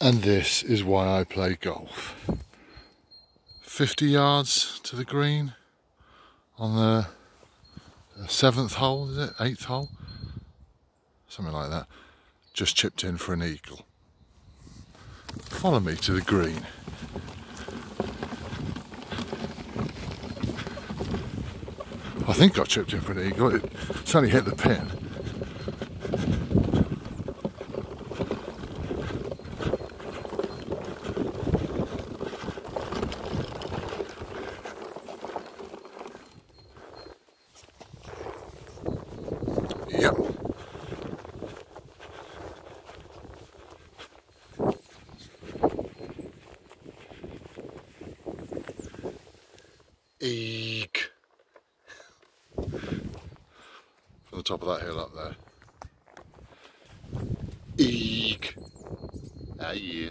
And this is why I play golf. 50 yards to the green on the seventh hole, is it? Eighth hole? Something like that. Just chipped in for an eagle. Follow me to the green. I think I chipped in for an eagle. It certainly hit the pin. Yep. Eek. From the top of that hill up there. Eek. Ah, yeah.